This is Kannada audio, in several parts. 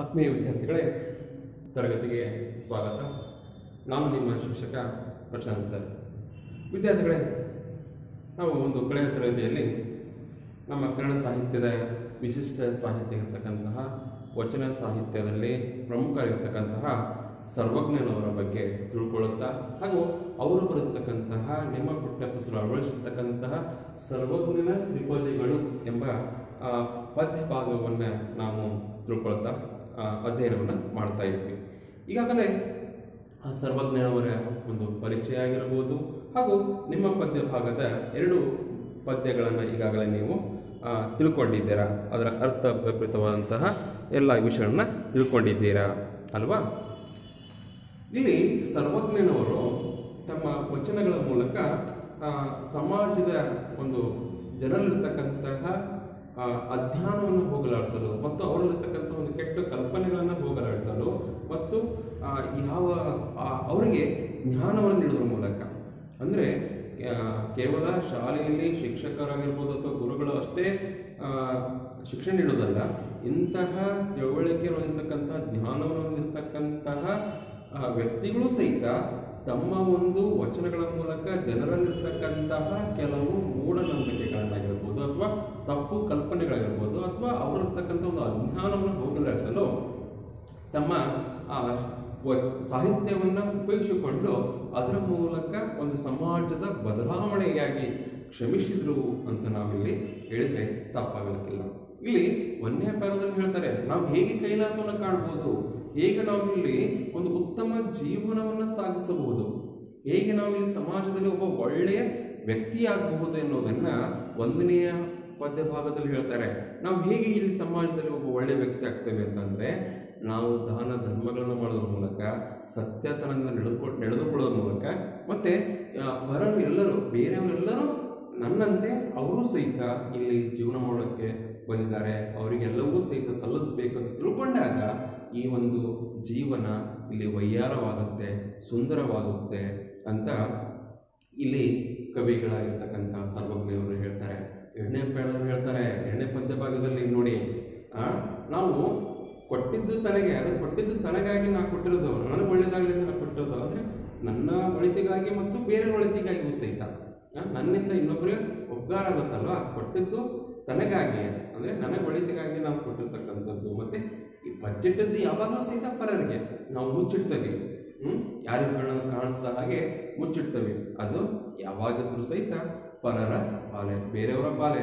ಆತ್ಮೀಯ ವಿದ್ಯಾರ್ಥಿಗಳೇ, ತರಗತಿಗೆ ಸ್ವಾಗತ. ನಾನು ನಿಮ್ಮ ಶಿಕ್ಷಕ ಪ್ರಶಾಂತ್ ಸರ್. ವಿದ್ಯಾರ್ಥಿಗಳೇ, ನಾವು ಒಂದು ಕಳೆದ ತರಗತಿಯಲ್ಲಿ ನಮ್ಮ ಕನ್ನಡ ಸಾಹಿತ್ಯದ ವಿಶಿಷ್ಟ ಸಾಹಿತ್ಯ ಇರತಕ್ಕಂತಹ ವಚನ ಸಾಹಿತ್ಯದಲ್ಲಿ ಪ್ರಮುಖರಿರ್ತಕ್ಕಂತಹ ಸರ್ವಜ್ಞನವರ ಬಗ್ಗೆ ತಿಳ್ಕೊಳ್ಳುತ್ತಾ, ಹಾಗೂ ಅವರು ಬರೆದಿರ್ತಕ್ಕಂತಹ, ನಿಮ್ಮ ಪುಟ್ಟ ಹೆಸರು ಅಳವಡಿಸಿರ್ತಕ್ಕಂತಹ ಸರ್ವಜ್ಞನ ತ್ರಿಪದಿಗಳು ಎಂಬ ಪದ್ಯ ಭಾಗವನ್ನು ನಾವು ತಿಳ್ಕೊಳ್ತಾ ಅಧ್ಯಯನವನ್ನು ಮಾಡ್ತಾ ಇದ್ವಿ. ಈಗಾಗಲೇ ಸರ್ವಜ್ಞನವರ ಒಂದು ಪರಿಚಯ ಆಗಿರಬಹುದು ಹಾಗೂ ನಿಮ್ಮ ಪದ್ಯ ಭಾಗದ ಎರಡು ಪದ್ಯಗಳನ್ನು ಈಗಾಗಲೇ ನೀವು ತಿಳ್ಕೊಂಡಿದ್ದೀರಾ? ಅದರ ಅರ್ಥ ವ್ಯಪೃತವಾದಂತಹ ಎಲ್ಲ ವಿಷಯಗಳನ್ನ ತಿಳ್ಕೊಂಡಿದ್ದೀರಾ ಅಲ್ವಾ? ಇಲ್ಲಿ ಸರ್ವಜ್ಞನವರು ತಮ್ಮ ವಚನಗಳ ಮೂಲಕ ಸಮಾಜದ ಒಂದು ಜನರಲ್ಲಿರ್ತಕ್ಕಂತಹ ಅಜ್ಞಾನವನ್ನು ಹೋಗಲಾಡಿಸಲು ಮತ್ತು ಅವರಲ್ಲಿರ್ತಕ್ಕಂಥ ಒಂದು ಕೆಟ್ಟ ಕಲ್ಪನೆಗಳನ್ನು ಹೋಗಲಾಡಿಸಲು ಮತ್ತು ಯಾವ ಅವರಿಗೆ ಜ್ಞಾನವನ್ನು ನೀಡುವ ಮೂಲಕ. ಅಂದರೆ ಕೇವಲ ಶಾಲೆಯಲ್ಲಿ ಶಿಕ್ಷಕರಾಗಿರ್ಬೋದು ಅಥವಾ ಗುರುಗಳು ಅಷ್ಟೇ ಶಿಕ್ಷಣ ನೀಡೋದಲ್ಲ ಇಂತಹ ತಿಳುವಳಿಕೆ ಹೊಂದಿರತಕ್ಕಂತಹ ಜ್ಞಾನವನ್ನು ಹೊಂದಿರತಕ್ಕಂತಹ ವ್ಯಕ್ತಿಗಳು ಸಹಿತ ತಮ್ಮ ಒಂದು ವಚನಗಳ ಮೂಲಕ ಜನರಲ್ಲಿರ್ತಕ್ಕಂತಹ ಕೆಲವು ಮೂಢನಂಬಿಕೆಗಳನ್ನಾಗಿರ್ಬೋದು ಅಥವಾ ತಪ್ಪು ಕಲ್ಪನೆಗಳಾಗಿರ್ಬೋದು ಅಥವಾ ಅವರಿರ್ತಕ್ಕಂಥ ಒಂದು ಅಜ್ಞಾನವನ್ನು ಹೋಗಲಾಡಿಸಲು ತಮ್ಮ, ಆ ಸಾಹಿತ್ಯವನ್ನು ಉಪಯೋಗಿಸಿಕೊಂಡು ಅದರ ಮೂಲಕ ಒಂದು ಸಮಾಜದ ಬದಲಾವಣೆಯಾಗಿ ಶ್ರಮಿಸಿದ್ರು ಅಂತ ನಾವಿಲ್ಲಿ ಹೇಳಿದರೆ ತಪ್ಪಾಗಲಿಕ್ಕಿಲ್ಲ. ಇಲ್ಲಿ ಒಂದೇ ಹೇಳ್ತಾರೆ, ನಾವು ಹೇಗೆ ಕೈಲಾಸವನ್ನು ಕಾಣ್ಬೋದು? ಹೇಗೆ ನಾವು ಇಲ್ಲಿ ಒಂದು ಉತ್ತಮ ಜೀವನವನ್ನು ಸಾಗಿಸಬಹುದು? ಹೇಗೆ ನಾವು ಇಲ್ಲಿ ಸಮಾಜದಲ್ಲಿ ಒಬ್ಬ ಒಳ್ಳೆಯ ವ್ಯಕ್ತಿಯಾಗಬಹುದು ಎನ್ನುವುದನ್ನು ಒಂದನೆಯ ಪದ್ಯ ಭಾಗದಲ್ಲಿ ಹೇಳ್ತಾರೆ. ನಾವು ಹೇಗೆ ಇಲ್ಲಿ ಸಮಾಜದಲ್ಲಿ ಒಬ್ಬ ಒಳ್ಳೆಯ ವ್ಯಕ್ತಿ ಆಗ್ತೇವೆ ಅಂತಂದ್ರೆ, ನಾವು ದಾನ ಧರ್ಮಗಳನ್ನು ಮಾಡೋದ್ರ ಮೂಲಕ ಸತ್ಯತನದಿಂದ ನಡೆದುಕೊ, ನಡೆದುಕೊಳ್ಳೋದ್ರ ಮೂಲಕ, ಮತ್ತೆ ಹೊರರು ಎಲ್ಲರೂ, ಬೇರೆಯವರೆಲ್ಲರೂ ನನ್ನಂತೆ ಅವರು ಸಹಿತ ಇಲ್ಲಿ ಜೀವನ ಮಾಡೋಕ್ಕೆ ಬಂದಿದ್ದಾರೆ. ಅವರಿಗೆಲ್ಲವೂ ಸಹಿತ ಸಲ್ಲಿಸಬೇಕು ಅಂತ ತಿಳ್ಕೊಂಡಾಗ ಈ ಒಂದು ಜೀವನ ಇಲ್ಲಿ ವೈಯಾರವಾಗುತ್ತೆ, ಸುಂದರವಾಗುತ್ತೆ ಅಂತ ಇಲ್ಲಿ ಕವಿಗಳಾಗಿರ್ತಕ್ಕಂಥ ಸರ್ವಜ್ಞವರು ಹೇಳ್ತಾರೆ. ಎರಡನೇ ಪ್ಯಾಡಲ್ಲಿ ಹೇಳ್ತಾರೆ ಎರಡನೇ ಪದ್ಯ ಭಾಗದಲ್ಲಿ ನೋಡಿ ನಾವು ಕೊಟ್ಟಿದ್ದು ತನಗೆ, ಅದು ಕೊಟ್ಟಿದ್ದು ತನಗಾಗಿ ನಾ ಕೊಟ್ಟಿರೋದು ನನಗೆ ಒಳ್ಳೇದಾಗಲಿ ಅಂತ ನಾ ಕೊಟ್ಟಿರೋದು, ಅಂದರೆ ನನ್ನ ಒಳಿತಿಗಾಗಿ ಮತ್ತು ಬೇರೆ ಒಳಿತಿಗಾಗಿಯೂ ಸಹಿತ. ನನ್ನಿಂದ ಇನ್ನೊಬ್ಬರಿಗೆ ಉಪಕಾರ ಆಗುತ್ತಲ್ವ? ಕೊಟ್ಟಿದ್ದು ತನಗಾಗಿ ಅಂದರೆ ನನಗೆ ಒಳಿತಿಗಾಗಿ ನಾವು ಕೊಟ್ಟಿರ್ತಕ್ಕಂಥದ್ದು. ಮತ್ತು ಈ ಬಜೆಟದ್ದು ಯಾವಾಗಲೂ ಸಹಿತ ಪರರಿಗೆ ನಾವು ಮುಚ್ಚಿಡ್ತೇವೆ. ಹ್ಞೂ ಯಾರಿಗೂ ಕಾಣ, ಕಾಣಿಸ್ದ ಹಾಗೆ ಮುಚ್ಚಿಡ್ತೇವೆ. ಅದು ಯಾವಾಗಿದ್ರೂ ಸಹಿತ ಪರರ ಬಾಲೆ ಬೇರೆಯವರ ಬಾಲೆ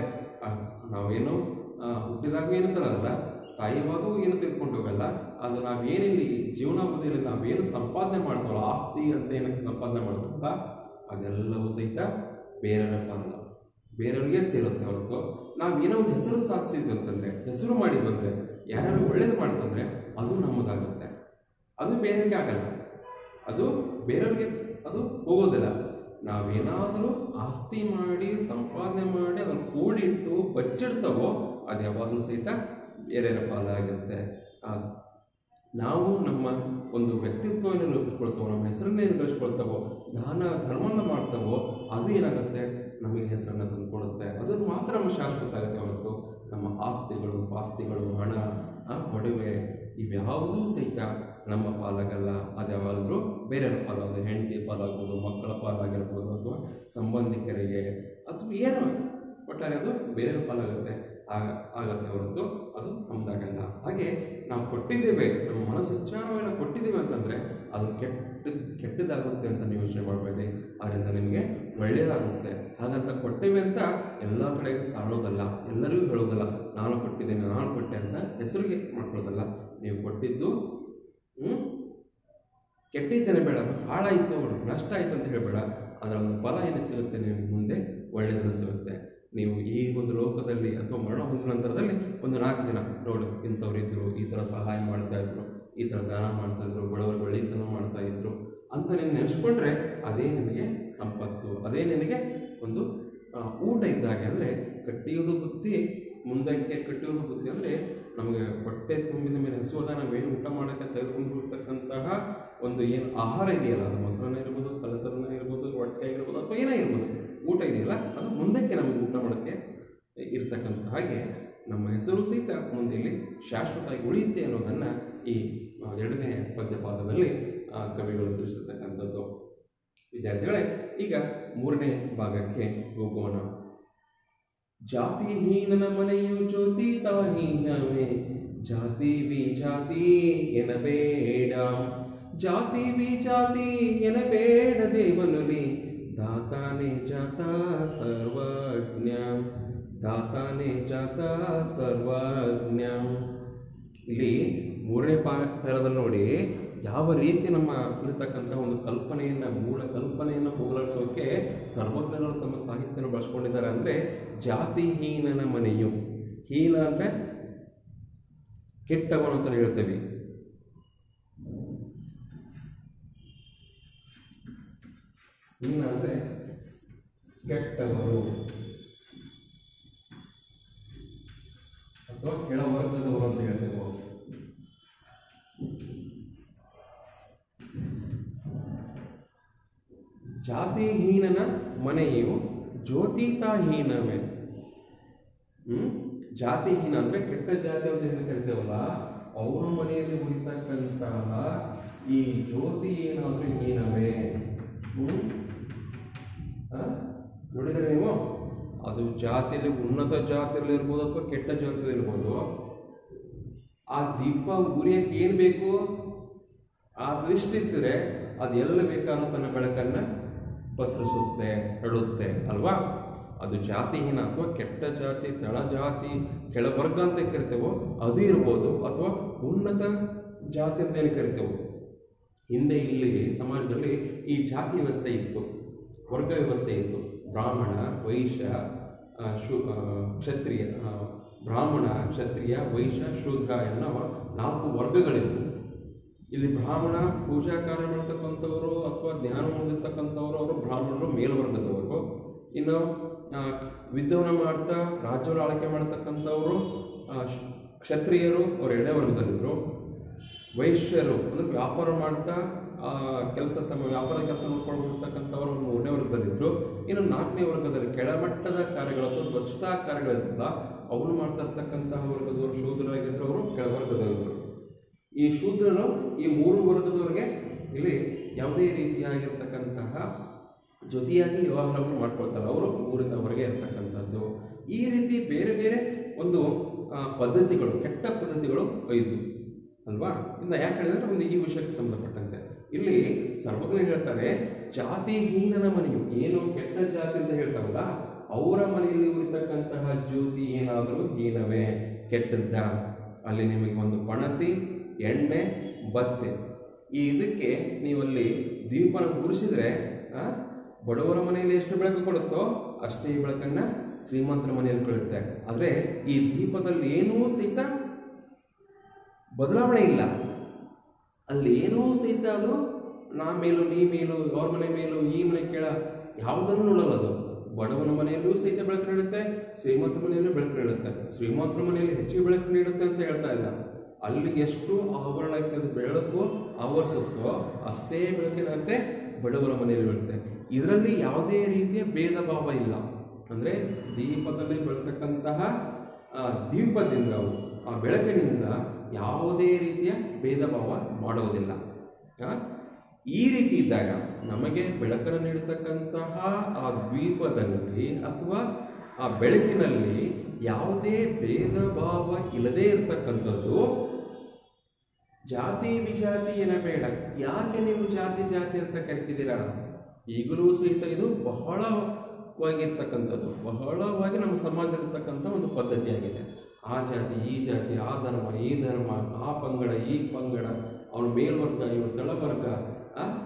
ನಾವೇನು ಹುಟ್ಟಿದಾಗ ಏನು ತರೋದಲ್ಲ ಸಾಯುವಾಗೂ ಏನು ತಿಳ್ಕೊಂಡು ಹೋಗಲ್ಲ, ಅದು ನಾವೇನಿಲ್ಲಿ ಜೀವನಾವಧಿಯಲ್ಲಿ ನಾವೇನು ಸಂಪಾದನೆ ಮಾಡ್ತೀವಲ್ಲ, ಆಸ್ತಿ ಅಂತ ಏನಕ್ಕೆ ಸಂಪಾದನೆ ಮಾಡ್ತೀವಲ್ಲ ಅದೆಲ್ಲವೂ ಸಹಿತ ಬೇರೆಯವರ ಪಾಲಲ್ಲ ಬೇರೆಯವ್ರಿಗೆ ಸೇರುತ್ತೆ ಹೊರತು ನಾವು ಏನೋ ಒಂದು ಹೆಸರು ಸಾಧಿಸಿದ್ವಿ ಅಂತಂದರೆ, ಹೆಸರು ಮಾಡಿದ್ವಂದ್ರೆ ಯಾರು ಒಳ್ಳೇದು ಮಾಡ್ತಂದ್ರೆ ಅದು ನಮ್ಮದಾಗುತ್ತೆ. ಅದು ಬೇರೆಯವ್ರಿಗೆ ಆಗಲ್ಲ. ಅದು ಬೇರೆಯವ್ರಿಗೆ, ಅದು ಹೋಗೋದಿಲ್ಲ. ನಾವೇನಾದರೂ ಆಸ್ತಿ ಮಾಡಿ, ಸಂಪಾದನೆ ಮಾಡಿ, ಅದನ್ನು ಕೂಡಿಟ್ಟು ಬಚ್ಚಿಡ್ತವೋ, ಅದು ಯಾವಾಗಲೂ ಸಹಿತ ಬೇರೆಯವರ ಪಾಲಾಗಿರುತ್ತೆ. ನಾವು ನಮ್ಮ ಒಂದು ವ್ಯಕ್ತಿತ್ವವನ್ನು ರೂಪಿಸ್ಕೊಳ್ತವೋ, ನಮ್ಮ ಹೆಸರನ್ನೇ ಗಳಿಸ್ಕೊಳ್ತವೋ ದಾನ, ಧರ್ಮವನ್ನು ಮಾಡ್ತವೋ, ಅದು ಏನಾಗುತ್ತೆ? ನಮಗೆ ಹೆಸರನ್ನು ತಂದುಕೊಡುತ್ತೆ. ಅದನ್ನು ಮಾತ್ರ ನಮ್ಮ ಶಾಶ್ವತ ಆಗುತ್ತೆ ಹೊರತು ನಮ್ಮ ಆಸ್ತಿಗಳು, ಪಾಸ್ತಿಗಳು, ಹಣ ಒಡವೆ, ಇವ್ಯಾವುದೂ ಸಹಿತ ನಮ್ಮ ಪಾಲಾಗಲ್ಲ, ಅದು ಯಾವಾಗಲೂ ಬೇರೆಯವ್ರ ಪಾಲಾಗೋದು, ಹೆಂಡತಿ ಪಾಲಾಗ್ಬೋದು ಮಕ್ಕಳ ಪಾಲಾಗಿರ್ಬೋದು ಅಥವಾ ಸಂಬಂಧಿಕರಿಗೆ ಅಥವಾ ಏನು ಒಟ್ಟಾರೆ ಅದು ಬೇರೆಯವ್ರ ಪಾಲಾಗುತ್ತೆ, ಆಗ ಆಗತ್ತೆ ಹೊರತು ಅದು ನಮ್ದಾಗಲ್ಲ. ಹಾಗೆ ನಾವು ಕೊಟ್ಟಿದ್ದೇವೆ, ನಮ್ಮ ಮನಸ್ಸು ಕೊಟ್ಟಿದ್ದೀವಿ ಕೊಟ್ಟಿದ್ದೇವೆ ಅಂತಂದರೆ ಅದು ಕೆಟ್ಟ, ಕೆಟ್ಟದಾಗುತ್ತೆ ಅಂತ ನೀವು ಯೋಚನೆ ಮಾಡಬೇಡಿ. ಅದರಿಂದ ನಿಮಗೆ ಒಳ್ಳೆಯದಾಗುತ್ತೆ. ಹಾಗಂತ ಕೊಟ್ಟಿವೆ ಅಂತ ಎಲ್ಲ ಕಡೆಗೂ ಸಾರೋದಲ್ಲ ಎಲ್ಲರಿಗೂ ಹೇಳೋದಲ್ಲ, ನಾನು ಕೊಟ್ಟಿದ್ದೇನೆ, ನಾನು ಕೊಟ್ಟೆ ಅಂತ ಹೆಸರಿಗೆ ಮಾಡ್ಕೊಳ್ಳೋದಲ್ಲ. ನೀವು ಕೊಟ್ಟಿದ್ದು ಹ್ಮ್, ಕೆಟ್ಟಿದ್ದೇನೆ ಬೇಡ ಹಾಳಾಯಿತು ನಷ್ಟ ಆಯಿತು ಅಂತ ಹೇಳಬೇಡ. ಅದರ ಒಂದು ಫಲ ಏನು ಸಿಗುತ್ತೆ ನಿಮಗೆ ಮುಂದೆ ಒಳ್ಳೆಯದನ್ನು ಸಿಗುತ್ತೆ. ನೀವು ಈ ಒಂದು ಲೋಕದಲ್ಲಿ ಅಥವಾ ಮರಣ ಹೊಂದಿದ ನಂತರದಲ್ಲಿ ಒಂದು ನಾಲ್ಕು ಜನ ನೋಡು ಇಂಥವ್ರು ಇದ್ದರು ಈ ಥರ ಸಹಾಯ ಮಾಡ್ತಾ ಇದ್ರು ಈ ಥರ ದಾನ ಮಾಡ್ತಾ ಇದ್ರು ಬಡವರು ಬೆಳೀತನ ಮಾಡ್ತಾ ಇದ್ರು ಅಂತ ನೀನು ನೆನೆಸ್ಕೊಂಡ್ರೆ ಅದೇ ನಿನಗೆ ಸಂಪತ್ತು ಅದೇ ನಿನಗೆ ಒಂದು ಊಟ ಇದ್ದಾಗೆ ಅಂದರೆ ಕಟ್ಟಿಯೋದು ಬುದ್ಧಿ ಮುಂದಕ್ಕೆ ಕಟ್ಟಿ ಹೋಗುತ್ತೆ ಅಂದರೆ ನಮಗೆ ಹೊಟ್ಟೆ ತುಂಬಿದ ಮೇಲೆ ಹಸುವಾದ ನಾವೇನು ಊಟ ಮಾಡೋಕ್ಕೆ ತೆಗೆದುಕೊಂಡು ಹೋಗ್ತಕ್ಕಂತಹ ಒಂದು ಏನು ಆಹಾರ ಇದೆಯಲ್ಲ, ಅದು ಮೊಸರನ್ನ ಇರ್ಬೋದು ಕಲಸರನ್ನ ಇರ್ಬೋದು ಹೊಟ್ಟೆ ಇರ್ಬೋದು ಅಥವಾ ಏನೇ ಇರ್ಬೋದು, ಊಟ ಇದೆಯಲ್ಲ, ಅದು ಮುಂದಕ್ಕೆ ನಮಗೆ ಊಟ ಮಾಡೋಕ್ಕೆ ಇರ್ತಕ್ಕಂಥ ಹಾಗೆ ನಮ್ಮ ಹೆಸರು ಸಹಿತ ಮುಂದೆ ಇಲ್ಲಿ ಶಾಶ್ವತವಾಗಿ ಉಳಿಯುತ್ತೆ ಅನ್ನೋದನ್ನು ಈ ಎರಡನೇ ಪದ್ಯಪಾದದಲ್ಲಿ ಕವಿಗಳು ತಿಳಿಸಿರ್ತಕ್ಕಂಥದ್ದು. ವಿದ್ಯಾರ್ಥಿಗಳೇ, ಈಗ ಮೂರನೇ ಭಾಗಕ್ಕೆ ಹೋಗೋಣ. ಜಾತಿಹೀನನ ಮನೆಯು ಜ್ಯೋತಿ ತಾಹೀನವೇ ಜಾತಿ ವಿಜಾತಿ ಎನಬೇಡ. ಜಾತಿ ವಿಜಾತಿ ಎನಬೇಡ ದೇವನುಲಿ. ದಾತಾನೆ ಜಾತ ಸರ್ವಜ್ಞ. ದಾತಾನೆ ಜಾತ ಸರ್ವಜ್ಞ. ಇಲ್ಲಿ ಮೂರನೇ ಪಾ ಪ್ಯಾರದಲ್ಲಿ ನೋಡಿ. ಯಾವ ರೀತಿ ನಮ್ಮ ಇರತಕ್ಕಂಥ ಒಂದು ಕಲ್ಪನೆಯನ್ನ, ಮೂಲ ಕಲ್ಪನೆಯನ್ನು ಹೋಗಲಾಡಿಸೋಕೆ ಸರ್ವಜ್ಞರು ತಮ್ಮ ಸಾಹಿತ್ಯನ ಬಳಸ್ಕೊಂಡಿದ್ದಾರೆ ಅಂದರೆ ಜಾತಿಹೀನನ ಮನೆಯು. ಹೀನ ಅಂದರೆ ಕೆಟ್ಟವನು ಅಂತ ಹೇಳ್ತೇವೆ. ಹೀನ ಅಂದರೆ ಕೆಟ್ಟವರು. ಅಥವಾ ಕೆಳವರ್ಗದವರು ಅಂತ ಹೇಳ್ತೇವೆ ನಾವು. ಜಾತಿಹೀನನ ಮನೆಯು ಜ್ಯೋತಿತಾಹೀನವೇ. ಹ್ಮ್? ಜಾತಿಹೀನ ಅಂದ್ರೆ ಕೆಟ್ಟ ಜಾತಿ ಅಂತ ಏನು ಕರಿತೇವಲ್ಲ? ಅವರ ಮನೆಯಲ್ಲಿ ಉಳಿತಕ್ಕಂತಹ ಈ ಜ್ಯೋತಿ ಏನಾದ್ರೆ ಹೀನವೇ? ಹ್ಮ್? ನೋಡಿದ್ರೆ ನೀವು? ಅದು ಜಾತಿಯಲ್ಲಿ ಉನ್ನತ ಜಾತಿಯಲ್ಲಿ ಇರ್ಬೋದು ಅಥವಾ ಕೆಟ್ಟ ಜಾತಿಯಲ್ಲಿ ಇರ್ಬೋದು. ಆ ದೀಪ ಉರಿಯಕ್ಕೆ ಏನು ಬೇಕು? ಆ ದೃಷ್ಟಿದ್ರೆ ಅದು ಎಲ್ಲಿ ಬೇಕಾದ್ರೂ ತನ್ನ ಬೆಳಕನ್ನು ಪಸರಿಸುತ್ತೆ ಹರಡುತ್ತೆ ಅಲ್ವಾ? ಅದು ಜಾತಿಹೀನ ಅಥವಾ ಕೆಟ್ಟ ಜಾತಿ, ತಳ ಜಾತಿ ಕೆಳವರ್ಗ ಅಂತ ಕರಿತೇವೋ ಅದು ಇರ್ಬೋದು ಅಥವಾ ಉನ್ನತ ಜಾತಿ ಅಂತ ಏನು ಕರಿತೇವೋ? ಹಿಂದೆ ಇಲ್ಲಿ ಸಮಾಜದಲ್ಲಿ ಈ ಜಾತಿ ವ್ಯವಸ್ಥೆ ಇತ್ತು, ವರ್ಗ ವ್ಯವಸ್ಥೆ ಇತ್ತು. ಬ್ರಾಹ್ಮಣ ವೈಶ್ಯ ಶು ಕ್ಷತ್ರಿಯ ಬ್ರಾಹ್ಮಣ, ಕ್ಷತ್ರಿಯ ವೈಶ್ಯ ಶೂದ್ರ ಎನ್ನುವ ನಾಲ್ಕು ವರ್ಗಗಳಿದ್ವು. ಇಲ್ಲಿ ಬ್ರಾಹ್ಮಣ ಪೂಜಾ ಕಾರ್ಯ ಮಾಡ್ತಕ್ಕಂಥವರು ಅಥವಾ ಜ್ಞಾನ ಹೊಂದಿರ್ತಕ್ಕಂಥವರು ಅವರು ಬ್ರಾಹ್ಮಣರು ಮೇಲ್ವರ್ಗದವರು. ಇನ್ನು ವಿದ್ಯವನ್ನು ಮಾಡ್ತಾ ರಾಜ್ಯವನ್ನು ಆಳ್ಕೆ ಮಾಡ್ತಕ್ಕಂಥವರು ಕ್ಷತ್ರಿಯರು ಅವರು ಎರಡನೇ ವರ್ಗದಲ್ಲಿದ್ದರು ವೈಶ್ಯರು ಅಂದರೆ ವ್ಯಾಪಾರ ಮಾಡ್ತಾ ಕೆಲಸ ತಮ್ಮ ವ್ಯಾಪಾರ ಕೆಲಸ ನೋಡ್ಕೊಂಡು ಹೋಗ್ತಕ್ಕಂಥವ್ರು ಒಂದು ಮೂರನೇ ವರ್ಗದಲ್ಲಿದ್ದರು ಇನ್ನು ನಾಲ್ಕನೇ ವರ್ಗದಲ್ಲಿ ಕೆಳಮಟ್ಟದ ಕಾರ್ಯಗಳು ಅಥವಾ ಸ್ವಚ್ಛತಾ ಕಾರ್ಯಗಳಿಂದ ಅವರು ಮಾಡ್ತಾ ಇರ್ತಕ್ಕಂತಹ ವರ್ಗದವರು ಶೂದ್ರರಾಗಿದ್ದರು ಅವರು ಕೆಳವರ್ಗದವರಿದ್ದರು ಈ ಶೂದ್ರರು ಈ ಮೂರು ವರ್ಗದವರಿಗೆ ಇಲ್ಲಿ ಯಾವುದೇ ರೀತಿಯಾಗಿರ್ತಕ್ಕಂತಹ ಜೊತೆಯಾಗಿ ವ್ಯವಹಾರವನ್ನು ಮಾಡ್ಕೊಳ್ತಾರೆ. ಅವರು ಊರಿಂದ ಹೊರಗೆ ಇರ್ತಕ್ಕಂಥದ್ದು. ಈ ರೀತಿ ಬೇರೆ ಬೇರೆ ಒಂದು ಪದ್ಧತಿಗಳು, ಕೆಟ್ಟ ಪದ್ಧತಿಗಳು ಇದ್ದು ಅಲ್ವಾ? ಇನ್ನು ಯಾಕೆ ಹೇಳಿದ್ರೆ ಒಂದು ಈ ವಿಷಯಕ್ಕೆ ಸಂಬಂಧಪಟ್ಟಂತೆ. ಇಲ್ಲಿ ಸರ್ವಜ್ಞ ಹೇಳ್ತಾರೆ, ಜಾತಿಹೀನನ ಮನೆಯು ಏನು ಕೆಟ್ಟ ಜಾತಿ ಅಂತ ಹೇಳ್ತಾವಲ್ಲ ಅವರ ಮನೆಯಲ್ಲಿ ಉಳಿತಕ್ಕಂತಹ ಜ್ಯೋತಿ ಏನಾದರೂ ಹೀನವೇ, ಕೆಟ್ಟದ್ದ. ಅಲ್ಲಿ ನಿಮಗೆ ಒಂದು ಪಣತಿ ಎಣ್ಣೆ ಬತ್ತೆ. ಈ ಇದಕ್ಕೆ ನೀವಲ್ಲಿ ದೀಪನ ಉರಿಸಿದ್ರೆ ಆ, ಬಡವರ ಮನೆಯಲ್ಲಿ ಎಷ್ಟು ಬೆಳಕು ಕೊಡುತ್ತೋ ಅಷ್ಟೇ ಈ ಬೆಳಕನ್ನ ಶ್ರೀಮಂತರ ಮನೆಯಲ್ಲಿ ಕೊಡುತ್ತೆ. ಆದರೆ ಈ ದೀಪದಲ್ಲಿ ಏನೂ ಸಹಿತ ಬದಲಾವಣೆ ಇಲ್ಲ. ಅಲ್ಲಿ ಏನೂ ಸಹಿತ ಅದು ನಾ ಮೇಲೂ ನೀ ಮೇಲೂ ಅವ್ರ ಮನೆ ಮೇಲೂ ಈ ಮನೆ ಕೇಳ ಯಾವುದನ್ನು ನೋಡಲ್ಲ ಅದು? ಬಡವನ ಮನೆಯಲ್ಲೂ ಸಹಿತ ಬೆಳಕು ನೀಡುತ್ತೆ ಶ್ರೀಮಂತರ ಮನೆಯಲ್ಲೂ ಬೆಳಕು ನೀಡುತ್ತೆ. ಶ್ರೀಮಂತರ ಮನೆಯಲ್ಲಿ ಹೆಚ್ಚಿಗೆ ಬೆಳಕು ನೀಡುತ್ತೆ ಅಂತ ಹೇಳ್ತಾ ಇಲ್ಲ. ಅಲ್ಲಿ ಎಷ್ಟು ಆವರಣ ಅದು ಬೆಳಕು ಆವರಿಸುತ್ತೋ ಅಷ್ಟೇ ಬೆಳಕಿನಂತೆ ಬಡವರ ಮನೆಯಲ್ಲಿ ಬೀಳುತ್ತೆ ಇದರಲ್ಲಿ ಯಾವುದೇ ರೀತಿಯ ಭೇದ ಭಾವ ಇಲ್ಲ. ಅಂದರೆ ದೀಪದಲ್ಲಿ ಬೆಳತಕ್ಕಂತಹ ದೀಪದಿಂದ, ಆ, ಬೆಳಕಿನಿಂದ ಯಾವುದೇ ರೀತಿಯ ಭೇದ ಭಾವ ಮಾಡೋದಿಲ್ಲ ಈ ರೀತಿ ಇದ್ದಾಗ ನಮಗೆ ಬೆಳಕನ್ನು ನೀಡತಕ್ಕಂತಹ ಆ ದ್ವೀಪದಲ್ಲಿ ಅಥವಾ ಆ ಬೆಳಕಿನಲ್ಲಿ ಯಾವುದೇ ಭೇದ ಭಾವ ಇಲ್ಲದೇ ಇರತಕ್ಕಂಥದ್ದು ಜಾತಿ ವಿಜಾತಿ ಏನ ಬೇಡ. ಯಾಕೆ ನೀವು ಜಾತಿ ಜಾತಿ ಅಂತ ಕರಿತಿದ್ದೀರಾ? ಈಗಲೂ ಸಹಿತ ಇದು ಬಹಳವಾಗಿರ್ತಕ್ಕಂಥದ್ದು. ಬಹಳವಾಗಿ ನಮ್ಮ ಸಮಾಜದಲ್ಲಿರ್ತಕ್ಕಂಥ ಒಂದು ಪದ್ಧತಿಯಾಗಿದೆ. ಆ ಜಾತಿ, ಈ ಜಾತಿ, ಆ ಧರ್ಮ, ಈ ಧರ್ಮ, ಆ ಪಂಗಡ, ಈ ಪಂಗಡ ಅವನು ಮೇಲ್ವರ್ಗ ಇವನು ತಳವರ್ಗ ಅವರು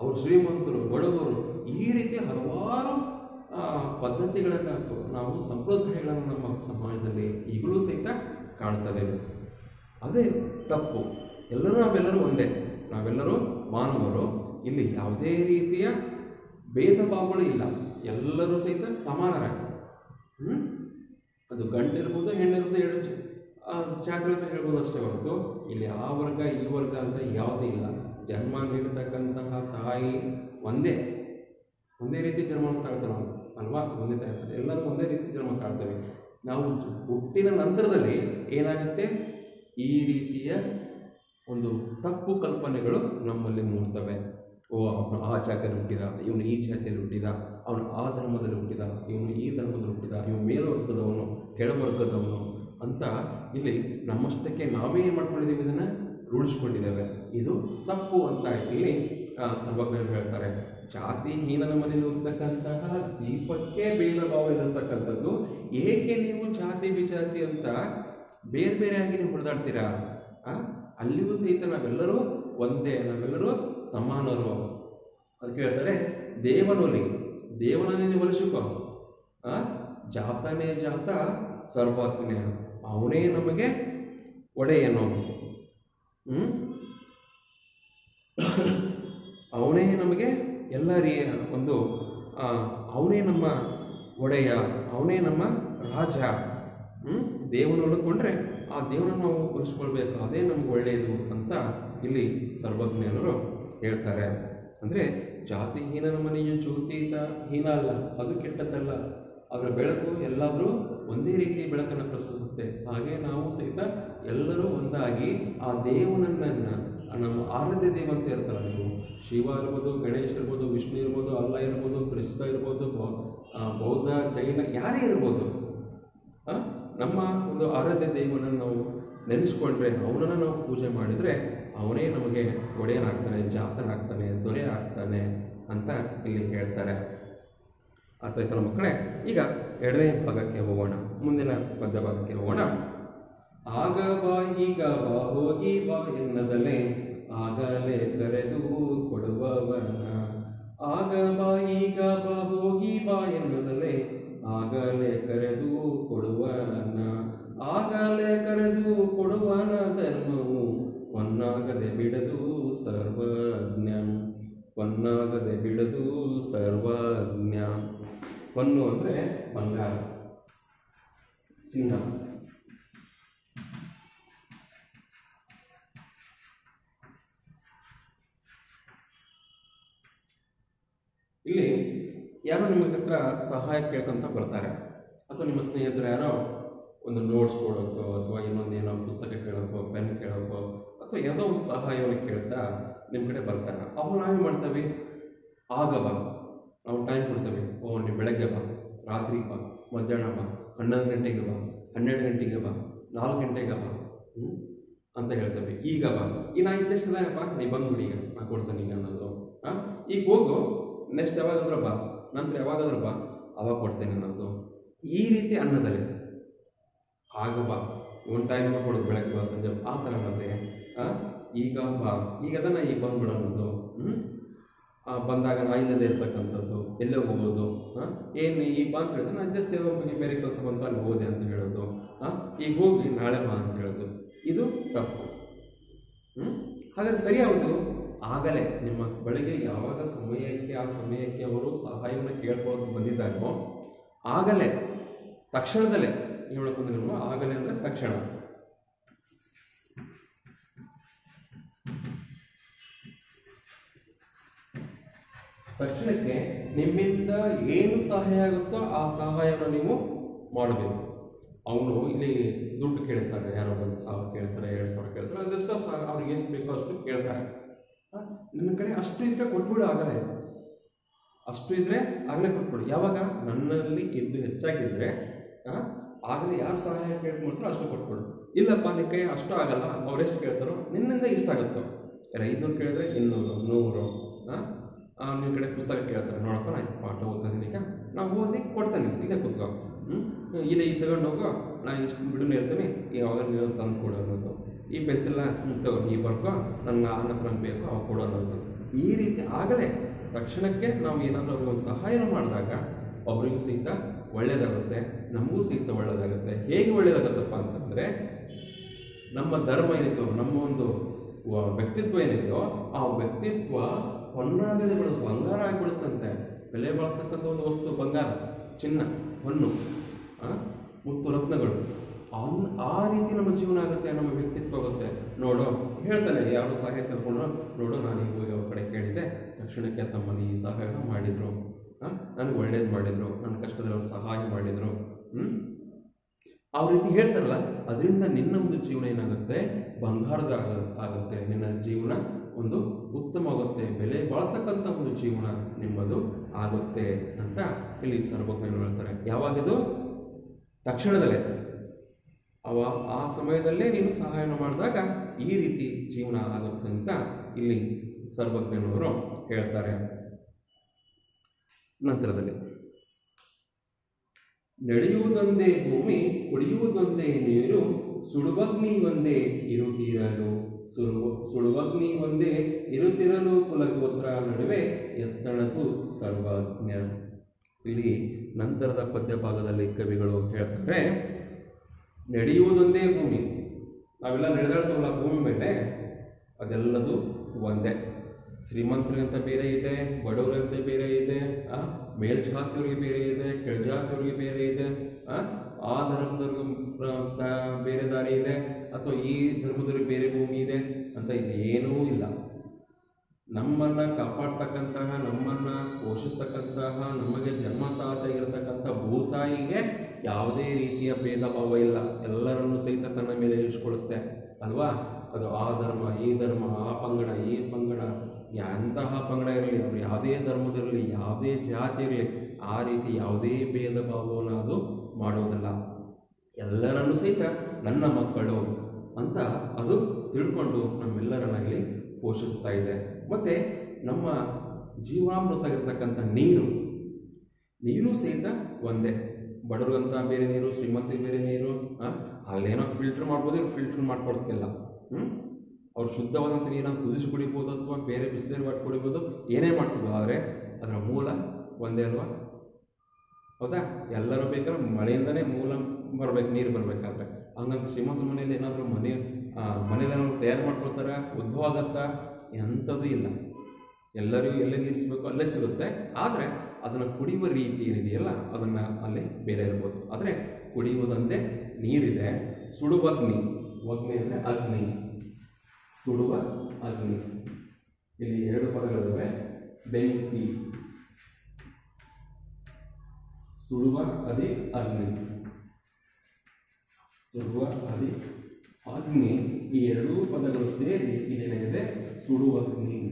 ಅವ್ರು ಶ್ರೀಮಂತರು, ಬಡವರು, ಈ ರೀತಿ ಹಲವಾರು ಪದ್ಧತಿಗಳನ್ನು ನಾವು ಸಂಪ್ರದಾಯಗಳನ್ನು ನಮ್ಮ ಸಮಾಜದಲ್ಲಿ ಈಗಲೂ ಸಹಿತ ಕಾಣ್ತದೆ ಅದೇ ತಪ್ಪು. ಎಲ್ಲರೂ ನಾವೆಲ್ಲರೂ ಒಂದೇ. ನಾವೆಲ್ಲರೂ ಮಾನವರು. ಇಲ್ಲಿ ಯಾವುದೇ ರೀತಿಯ ಭೇದ ಭಾವಗಳು ಇಲ್ಲ. ಎಲ್ಲರೂ ಸಹಿತ ಸಮಾನರ. ಹ್ಮ್? ಅದು ಗಂಡಿರ್ಬೋದು ಹೆಣ್ಣಿರ್ಬೋದು ಎರಡು ಚಾತ್ರ ಅಂತ ಹೇಳ್ಬೋದು ಅಷ್ಟೇ ಹೊರತು ಇಲ್ಲಿ ಆ ವರ್ಗ, ಈ ವರ್ಗ ಅಂತ ಯಾವುದೇ ಇಲ್ಲ. ಜನ್ಮ ನೀಡತಕ್ಕಂತಹ ತಾಯಿ ಒಂದೇ. ಒಂದೇ ರೀತಿ ಜನ್ಮ ತಾಳ್ತೇವೆ ನಾವು ಅಲ್ವಾ? ಒಂದೇ ತಾಯಿ ಎಲ್ಲರೂ ಒಂದೇ ರೀತಿ ಜನ್ಮ ತಾಳ್ತೇವೆ. ನಾವು ಹುಟ್ಟಿದ ನಂತರದಲ್ಲಿ ಏನಾಗುತ್ತೆ? ಈ ರೀತಿಯ ಒಂದು ತಪ್ಪು ಕಲ್ಪನೆಗಳು ನಮ್ಮಲ್ಲಿ ಮೂಡ್ತವೆ. ಓ, ಅವನು ಆ ಜಾತಿಯಲ್ಲಿ ಹುಟ್ಟಿದ, ಇವನು ಈ ಜಾತಿಯಲ್ಲಿ ಹುಟ್ಟಿದ, ಅವನು ಆ ಧರ್ಮದಲ್ಲಿ ಹುಟ್ಟಿದ, ಇವನು ಈ ಧರ್ಮದಲ್ಲಿ ಹುಟ್ಟಿದ, ಇವನು ಮೇಲ್ವರ್ಗದವನು, ಕೆಳವರ್ಗದವನು ಅಂತ ಇಲ್ಲಿ ನಮ್ಮಷ್ಟಕ್ಕೆ ನಾವೇ ಏನು ಮಾಡ್ಕೊಂಡಿದ್ದೀವಿ ಇದನ್ನು ರೂಢಿಸ್ಕೊಂಡಿದ್ದೇವೆ. ಇದು ತಪ್ಪು ಅಂತ ಇಲ್ಲಿ ಸರ್ವಜ್ಞರು ಹೇಳ್ತಾರೆ. ಜಾತಿ ಹೀನನ ಮನೆಯಲ್ಲಿ ಹೋಗ್ತಕ್ಕಂತಹ ದೀಪಕ್ಕೆ ಭೇದ ಭಾವ ಇರತಕ್ಕಂಥದ್ದು, ಏಕೆ ನೀವು ಜಾತಿ ವಿಜಾತಿ ಅಂತ ಬೇರೆ ಬೇರೆಯಾಗಿ ನೀವು ಹೊಡೆದಾಡ್ತೀರಾ? ಅಲ್ಲಿಯೂ ಸಹಿತ ನಾವೆಲ್ಲರೂ ಒಂದೇ, ನಾವೆಲ್ಲರೂ ಸಮಾನರು ಅದಕ್ಕೆ ಹೇಳ್ತಾರೆ ದೇವನೊಲಿ ದೇವನನ್ನೇ ನೀವು ಆ? ಜಾತನೇ ಜಾತ ಸರ್ವಜ್ಞ ಅವನೇ ನಮಗೆ ಒಡೆಯನು ಹ್ಮ್? ಅವನೇ ನಮಗೆ ಎಲ್ಲ ರೀ ಒಂದು ಅವನೇ ನಮ್ಮ ಒಡೆಯ, ಅವನೇ ನಮ್ಮ ರಾಜ ಹ್ಮ್? ದೇವನ ಉಳ್ಕೊಂಡ್ರೆ ಆ ದೇವರನ್ನು ನಾವು ಉಳಿಸ್ಕೊಳ್ಬೇಕು, ಅದೇ ನಮ್ಗೆ ಒಳ್ಳೆಯದು ಅಂತ ಇಲ್ಲಿ ಸರ್ವಜ್ಞರು ಹೇಳ್ತಾರೆ. ಅಂದರೆ ಜಾತಿಹೀನನ ಮನೆಯು ಜ್ಯೋತಿತ, ಹೀನ ಅಲ್ಲ, ಅದು ಕೆಟ್ಟದ್ದಲ್ಲ. ಅದರ ಬೆಳಕು ಎಲ್ಲಾದರೂ ಒಂದೇ ರೀತಿ ಬೆಳಕನ್ನು ಪ್ರಸರಿಸುತ್ತೆ ಹಾಗೆ ನಾವು ಸಹಿತ ಎಲ್ಲರೂ ಒಂದಾಗಿ ಆ ದೇವನನ್ನ, ನಮ್ಮ ಆರಾಧ್ಯ ದೇವ ಅಂತ ಇರ್ತಾರೆ ನೀವು. ಶಿವ ಇರ್ಬೋದು, ಗಣೇಶ ಇರ್ಬೋದು, ವಿಷ್ಣು ಇರ್ಬೋದು, ಅಲ್ಲ ಇರ್ಬೋದು ಕ್ರಿಸ್ತ ಇರ್ಬೋದು ಬೌದ್ಧ, ಜೈನ ಯಾರೇ ಇರ್ಬೋದು ನಮ್ಮ ಒಂದು ಆರಾಧ್ಯ ದೇವನನ್ನು ನಾವು ನೆನೆಸ್ಕೊಂಡ್ರೆ ಅವನನ್ನು ನಾವು ಪೂಜೆ ಮಾಡಿದರೆ ಅವನೇ ನಮಗೆ ಒಡೆಯನಾಗ್ತಾನೆ, ಜಾತನಾಗ್ತಾನೆ ದೊರೆ ಆಗ್ತಾನೆ ಅಂತ ಇಲ್ಲಿ ಹೇಳ್ತಾರೆ. ಅರ್ಥ ಆಯ್ತಲ್ಲ ಮಕ್ಕಳೇ, ಈಗ ಎರಡನೇ ಭಾಗಕ್ಕೆ ಹೋಗೋಣ. ಮುಂದಿನ ಪದ್ಯ ಭಾಗಕ್ಕೆ ಹೋಗೋಣ. ಆಗ ಬಾ, ಈಗ ಬಾ, ಹೋಗಿ ಬಾ ಎನ್ನದಲೇ ಆಗಲೇ ಕರೆದು ಕೊಡುವವನ. ಆಗ ಬಾ, ಈಗ ಬಾ, ಹೋಗಿ ಬಾ ಎನ್ನದಲೇ ಆಗಲೇ ಕರೆದು ಕೊಡುವನ ಆಗಲೇ ಕರೆದು ಕೊಡುವನ ಧರ್ಮವು ಒನ್ನಾಗದೆ ಬಿಡದು ಸರ್ವಜ್ಞ. ಒನ್ನಾಗದೆ ಬಿಡದು ಸರ್ವಜ್ಞ. ಹೊನ್ನು ಅಂದರೆ ಬಂಗಾರ ಚಿನ್ನ. ಇಲ್ಲಿ ಯಾರೋ ನಿಮ್ಮ ಹತ್ರ ಸಹಾಯ ಕೇಳ್ಕೊಂತ ಬರ್ತಾರೆ. ಅಥವಾ ನಿಮ್ಮ ಸ್ನೇಹಿತರು ಯಾರೋ ಒಂದು ನೋಟ್ಸ್ ಕೊಡೋಕ್ಕೋ ಅಥವಾ ಇನ್ನೊಂದು ಏನೋ ಪುಸ್ತಕ ಕೇಳೋಕ್ಕೋ ಪೆನ್ ಕೇಳೋಕ್ಕೋ ಅಥವಾ ಯಾವುದೋ ಒಂದು ಸಹಾಯವನ್ನು ಕೇಳ್ತಾ ನಿಮ್ಮ ಕಡೆ ಬರ್ತಾರೆ. ಅವಾಗ ನಾವೇ ಮಾಡ್ತೇವೆ? ಆಗ ಬಾ. ನಾವು ಟೈಮ್ ಕೊಡ್ತೇವೆ. ಓ ನೀವು ಬೆಳಗ್ಗೆ ಬಾ. ರಾತ್ರಿ ಬಾ. ಮಧ್ಯಾಹ್ನ ಬಾ. ಹನ್ನೊಂದು ಗಂಟೆಗೆ ಬಾ. ಹನ್ನೆರಡು ಗಂಟೆಗೆ ಬಾ. ನಾಲ್ಕು ಗಂಟೆಗೆ ಬಾ. ಹ್ಞೂ ಅಂತ ಹೇಳ್ತೇವೆ. ಈಗ ಬಾ. ಈ ನಾ ಜಸ್ಟ್ ಅಪ್ಪ ನೀ ಬಂದ್ಬಿಡಿ ಈಗ. ನಾ ಕೊಡ್ತೇನೆ ಈಗ ಅನ್ನೋದು. ಹಾಂ ಈಗ ಹೋಗು. ನೆಕ್ಸ್ಟ್ ಯಾವಾಗಾದ್ರೂ ಬಾ. ನಂತರ ಯಾವಾಗಾದ್ರೂ ಬಾ, ಅವಾಗ ಕೊಡ್ತೇನೆ ಅನ್ನೋದು. ಈ ರೀತಿ ಅನ್ನದಲ್ಲಿ ಆಗ ಬಾ. ಒಂದು ಟೈಮ್ ಕೊಡೋದು ಬೆಳಗ್ಗೆ ಬಾ, ಸಂಜೆ ಆ ಥರ ಮತ್ತೆ ಈಗ ಬಾ. ಈಗ ಅದನ್ನು ಈಗ ಬಂದ್ಬಿಡೋದು ಹ್ಞೂ ಬಂದಾಗ ನಾ ಇಲ್ಲದೆ ಇರ್ತಕ್ಕಂಥದ್ದು, ಎಲ್ಲೇ ಹೋಗೋದು ಹಾಂ ಏನು ಈಗ ಬಾ ಅಂತ ಹೇಳಿದ್ರೆ ನಾನು ಜಸ್ಟ್ ಮನೆ ಬೇರೆ ಕೆಲಸ ಬಂತು ಅಲ್ಲಿ ಹೋದೆ ಅಂತ ಹೇಳೋದು. ಹಾಂ ಈಗ ಹೋಗಿ ನಾಳೆ ಬಾ ಅಂತ ಹೇಳೋದು. ಇದು ತಪ್ಪು. ಹ್ಞೂ ಹಾಗಾದ್ರೆ ಸರಿ ಯಾವುದು ಆಗಲೇ ನಿಮ್ಮ ಬಳಿಗೆ ಯಾವಾಗ ಸಮಯಕ್ಕೆ, ಆ ಸಮಯಕ್ಕೆ ಅವರು ಸಹಾಯವನ್ನು ಕೇಳ್ಕೊಳ್ಳೋಕೆ ಬಂದಿದ್ದಾರೋ, ಆಗಲೇ, ತಕ್ಷಣದಲ್ಲೇ ಹೇಳಕ್ ಬಂದಿರೋ ಆಗಲೇ ಅಂದರೆ ತಕ್ಷಣ. ತಕ್ಷಣಕ್ಕೆ ನಿಮ್ಮಿಂದ ಏನು ಸಹಾಯ ಆಗುತ್ತೋ ಆ ಸಹಾಯವನ್ನು ನೀವು ಮಾಡಬೇಕು. ಅವನು ಇಲ್ಲಿ ದುಡ್ಡು ಕೇಳ್ತಾರೆ ಯಾರೋ ಒಂದು ಸಾವಿರ ಕೇಳ್ತಾರೆ, ಎರಡು ಸಾವಿರ ಕೇಳ್ತಾರೆ, ಅದೆಷ್ಟು ಅವ್ರಿಗೆ ಎಷ್ಟು ಬೇಕೋ ಅಷ್ಟು ಕೇಳ್ತಾರೆ. ನಿನ್ನ ಕಡೆ ಅಷ್ಟು ಇದ್ರೆ ಕೊಟ್ಬಿಡು ಆಗಲೇ ಅಷ್ಟು ಇದ್ರೆ ಆಗಲೇ ಕೊಟ್ಬಿಡು. ಯಾವಾಗ? ನನ್ನಲ್ಲಿ ಇದ್ದು ಹೆಚ್ಚಾಗಿದ್ರೆ ಆಗಲೇ ಯಾರು ಸಹಾಯ ಕೇಳ್ಕೊಳ್ತಾರೋ ಅಷ್ಟು ಕೊಟ್ಬಿಡು. ಇಲ್ಲಪ್ಪ, ನಿನ್ನ ಕೈ ಅಷ್ಟು ಆಗಲ್ಲ. ಅವ್ರು ಎಷ್ಟು ಕೇಳ್ತಾರೋ ನಿನ್ನಿಂದ ಇಷ್ಟ ಆಗುತ್ತೋ. ಐದುನೂರು ಕೇಳಿದ್ರೆ ಇನ್ನೂರು, ನೂರು ನಿನ್ನ ಕಡೆ ಪುಸ್ತಕ ಕೇಳ್ತಾರೆ. ನೋಡಪ್ಪ ನಾನು ಪಾಠ ಓದ್ತಾ ಈಗ. ನಾವು ಓದಿ ಕೊಡ್ತೇನೆ. ಇಲ್ಲೇ ಕೂತ್ಕೋ. ಹ್ಞೂ ಇಲ್ಲೇ ಇದು ತಗೊಂಡು ಹೋಗೋ ನಾನು ಇಷ್ಟು ಬಿಡುನೇ ಇರ್ತೀನಿ. ಯಾವಾಗ ನೀನು ತಂದು ಕೊಡು ಅನ್ನೋದು. ಈ ಪೆನ್ಸಿಲ್ನ ತಗೋ ನೀ ಬರ್ಕೋ ನನ್ನ ಅನ್ನ ಹತ್ರ ಬೇಕು ಅವಾಗ ಕೊಡು ಅನ್ನೋದು ಈ ರೀತಿ ಆಗಲೇ ತಕ್ಷಣಕ್ಕೆ ನಾವು ಏನಾದರೂ ಅವ್ರಿಗೆ ಒಂದು ಸಹಾಯ ಮಾಡಿದಾಗ ಒಬ್ರಿಗೂ ಸಹಿತ ಒಳ್ಳೆಯದಾಗುತ್ತೆ ನಮಗೂ ಸಹಿತ ಒಳ್ಳೆಯದಾಗುತ್ತೆ ಹೇಗೆ ಒಳ್ಳೆಯದಾಗುತ್ತಪ್ಪ ಅಂತಂದರೆ ನಮ್ಮ ಧರ್ಮ ಏನಿತ್ತು ನಮ್ಮ ಒಂದು ವ್ಯಕ್ತಿತ್ವ ಏನಿದೆಯೋ ಆ ವ್ಯಕ್ತಿತ್ವ ಹೊನ್ನಾಗದೆ ಬಿಡೋದು ಬಂಗಾರ ಆಗಿಬಿಡುತ್ತಂತೆ. ಬೆಲೆ ಬಾಳ್ತಕ್ಕಂಥ ಒಂದು ವಸ್ತು ಬಂಗಾರ ಚಿನ್ನ ಹೊನ್ನು ಆ, ಮುತ್ತು ರತ್ನಗಳು. ಅನ್- ಆ ರೀತಿ ನಮ್ಮ ಜೀವನ ಆಗುತ್ತೆ, ನಮ್ಮ ವ್ಯಕ್ತಿತ್ವ ಆಗುತ್ತೆ. ನೋಡು, ಹೇಳ್ತಾನೆ ಯಾರು ಸಹಾಯ ತಿಳ್ಕೊಂಡ್ರು? ನೋಡು, ನಾನು ಹೋಗಿ ಅವ್ರ ಕಡೆ ಕೇಳಿದ್ದೆ. ತಕ್ಷಣಕ್ಕೆ ತಮ್ಮಲ್ಲಿ ಈ ಸಹಾಯನ ಮಾಡಿದರು. ನನಗೆ ಒಳ್ಳೇದು ಮಾಡಿದರು. ನನ್ನ ಕಷ್ಟದಲ್ಲಿ ಅವ್ರು ಸಹಾಯ ಮಾಡಿದರು. ಹ್ಞೂ ಅವ್ರ ರೀತಿ ಹೇಳ್ತಾರಲ್ಲ, ಅದರಿಂದ ನಿನ್ನ ಒಂದು ಜೀವನ ಏನಾಗುತ್ತೆ? ಬಂಗಾರದ ಆಗುತ್ತೆ. ನಿನ್ನ ಜೀವನ ಒಂದು ಉತ್ತಮವಾಗುತ್ತೆ. ಬೆಲೆ ಬಾಳ್ತಕ್ಕಂಥ ಒಂದು ಜೀವನ ನಿಮ್ಮದು ಆಗುತ್ತೆ ಅಂತ ಇಲ್ಲಿ ಸರ್ವಜ್ಞರು ಹೇಳ್ತಾರೆ. ಯಾವಾಗಿದು ತಕ್ಷಣದಲ್ಲೇ. ಅವ ಆ ಸಮಯದಲ್ಲೇ ನೀನು ಸಹಾಯ ಮಾಡಿದಾಗ ಈ ರೀತಿ ಜೀವನ ಆಗುತ್ತೆ ಅಂತ ಇಲ್ಲಿ ಸರ್ವಜ್ಞನವರು ಹೇಳ್ತಾರೆ. ನಂತರದಲ್ಲಿ, ನಡೆಯುವುದೊಂದೇ ಭೂಮಿ, ಕುಡಿಯುವುದೊಂದೇ ನೀರು, ಸುಡುವಗ್ನಿ ಒಂದೇ ಇರುತ್ತಿರಲು ಸುಡುವ ಸುಡುವಗ್ನಿ ಒಂದೇ ಇರುತ್ತಿರಲು ಕುಲಗೋತ್ರ ನಡುವೆ ಎತ್ತಣದು ಸರ್ವಜ್ಞ. ಇಲ್ಲಿ ನಂತರದ ಪದ್ಯ ಭಾಗದಲ್ಲಿ ಕವಿಗಳು ಹೇಳ್ತಾರೆ ನಡೆಯುವುದೊಂದೇ ಭೂಮಿ. ನಾವೆಲ್ಲ ನಡೆದಾಡ್ತವಲ್ಲ ಭೂಮಿ ಮೇಲೆ, ಅದೆಲ್ಲದು ಒಂದೇ. ಶ್ರೀಮಂತರಿಗಂತ ಬೇರೆ ಇದೆ ಬಡವರಂತೆ ಬೇರೆ ಇದೆ, ಆ, ಮೇಲ್ಜಾತಿಯವ್ರಿಗೆ ಬೇರೆ ಇದೆ, ಕೆಳಜಾತಿಯವ್ರಿಗೆ ಬೇರೆ ಇದೆ, ಆ ಧರ್ಮದವ್ರಿಗೆ ಬೇರೆ ದಾರಿ ಇದೆ, ಅಥವಾ ಈ ಧರ್ಮದವ್ರಿಗೆ ಬೇರೆ ಭೂಮಿ ಇದೆ ಅಂತ ಏನೂ ಇಲ್ಲ. ನಮ್ಮನ್ನು ಕಾಪಾಡ್ತಕ್ಕಂತಹ, ನಮ್ಮನ್ನು ಪೋಷಿಸ್ತಕ್ಕಂತಹ, ನಮಗೆ ಜನ್ಮತಾತ ಇರತಕ್ಕಂಥ ಭೂತಾಯಿಗೆ ಯಾವುದೇ ರೀತಿಯ ಭೇದ ಭಾವ ಇಲ್ಲ. ಎಲ್ಲರನ್ನೂ ಸಹಿತ ತನ್ನ ಮೇಲೆ ಇರಿಸ್ಕೊಳ್ಳುತ್ತೆ. ಅಲ್ವಾ? ಅದು ಆ ಧರ್ಮ, ಈ ಧರ್ಮ, ಆ ಪಂಗಡ, ಈ ಪಂಗಡ, ಎಂತಹ ಪಂಗಡ ಇರಲಿ, ಅವರು ಯಾವುದೇ ಧರ್ಮದಿರಲಿ ಯಾವುದೇ ಜಾತಿ ಇರಲಿ, ಆ ರೀತಿ ಯಾವುದೇ ಭೇದ ಭಾವವನ್ನು ಅದು ಮಾಡುವುದಿಲ್ಲ ಎಲ್ಲರನ್ನೂ ಸಹಿತ ನನ್ನ ಮಕ್ಕಳು ಅಂತ ಅದು ತಿಳ್ಕೊಂಡು ನಮ್ಮೆಲ್ಲರನ್ನ ಇಲ್ಲಿ ಪೋಷಿಸ್ತಾ ಇದೆ. ಮತ್ತು ನಮ್ಮ ಜೀವಾಮೃತ ಇರತಕ್ಕಂಥ ನೀರು ನೀರು ಸಹಿತ ಒಂದೇ. ಬಡವ್ರಿಗಂತ ಬೇರೆ ನೀರು, ಶ್ರೀಮಂತಿಗೆ ಬೇರೆ ನೀರು ಅಲ್ಲೇನೋ ಫಿಲ್ಟರ್ ಮಾಡ್ಬೋದು, ಇವ್ರು ಫಿಲ್ಟರ್ ಮಾಡ್ಕೊಡ್ತಿಲ್ಲ ಹ್ಞೂ ಅವ್ರು ಶುದ್ಧವಾದಂಥ ನೀರನ್ನು ಕುದಿಸಿ ಕುಡಿಬೋದು ಅಥವಾ ಬೇರೆ ಬಿಸಿನೀರು ಮಾಡಿ ಕುಡಿಬೋದು, ಏನೇ ಮಾಡ್ಬೋದು ಆದರೆ ಅದರ ಮೂಲ ಒಂದೇ ಅಲ್ವಾ? ಹೌದಾ? ಎಲ್ಲರೂ ಬೇಕಾದ್ರೆ ಮಳೆಯಿಂದನೇ ಮೂಲ ಬರ್ಬೇಕು, ನೀರು ಬರಬೇಕಾದ್ರೆ. ಹಂಗಂತ ಶ್ರೀಮಂತ ಮನೆಯಲ್ಲಿ ಏನಾದರೂ ಮನೆ ಮನೇಲಿ ತಯಾರು ಮಾಡ್ಕೊಳ್ತಾರೆ, ಉದ್ಭವ ಆಗತ್ತಾ? ಎಂಥದ್ದು ಇಲ್ಲ. ಎಲ್ಲರಿಗೂ ಎಲ್ಲಿ ನೀರು ಸಿಗಬೇಕು ಅಲ್ಲೇ ಸಿಗುತ್ತೆ. ಆದರೆ ಅದನ್ನು ಕುಡಿಯುವ ರೀತಿ ಏನಿದೆಯಲ್ಲ ಅದನ್ನು ಅಲ್ಲಿ ಬೇರೆ ಇರ್ಬೋದು. ಆದರೆ ಕುಡಿಯುವುದಂದೇ ನೀರಿದೆ. ಸುಡುವ ಅಗ್ನಿ. ಅಗ್ನಿ ಅಂದರೆ ಅಗ್ನಿ. ಸುಡುವ ಅಗ್ನಿ. ಇಲ್ಲಿ ಎರಡು ಪದಗಳಿವೆ ಬೆಂಕಿ. ಸುಡುವ ಅದಿ ಅಗ್ನಿ. ಸುಡುವ ಅದಿ ಅಗ್ನಿ. ಈ ಎರಡೂ ಪದಗಳು ಸೇರಿ ಇದೇನಿದೆ? ಸುಡುವ ಅಗ್ನಿ.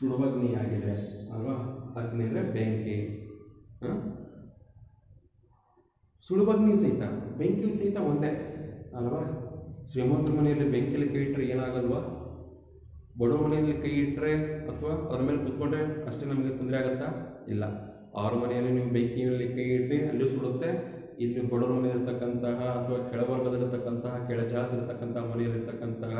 ಸುಡುವಗ್ನಿ ಆಗಿದೆ ಅಲ್ವಾ? ಅಗ್ನಿ ಅಂದರೆ ಬೆಂಕಿ. ಹ? ಸುಡುವಗ್ನಿ ಸಹಿತ ಬೆಂಕಿ ಸಹಿತ ಒಂದೇ, ಅಲ್ವಾ? ಶ್ರೀಮಂತರ ಮನೆಯಲ್ಲಿ ಬೆಂಕಿಲಿ ಕೈ ಇಟ್ಟರೆ ಏನಾಗಲ್ವಾ? ಬಡವ ಮನೆಯಲ್ಲಿ ಕೈ ಇಟ್ಟರೆ ಅಥವಾ ಅದ್ರ ಮೇಲೆ ಕುತ್ಕೊಂಡ್ರೆ ಅಷ್ಟೇ ನಮಗೆ ತೊಂದರೆ ಆಗುತ್ತಾ? ಇಲ್ಲ. ಅವ್ರ ಮನೆಯಲ್ಲಿ ನೀವು ಬೆಂಕಿನಲ್ಲಿ ಕೈ ಇಟ್ಟರೆ ಅಲ್ಲೂ ಸುಡುತ್ತೆ ಇಲ್ಲಿ ಬಡವರ ಮನೆಯಲ್ಲಿರ್ತಕ್ಕಂತಹ ಅಥವಾ ಕೆಳವರ್ಗದಲ್ಲಿರ್ತಕ್ಕಂತಹ ಕೆಳಜಾತಿ ಇರತಕ್ಕಂತಹ ಮನೆಯಲ್ಲಿರ್ತಕ್ಕಂತಹ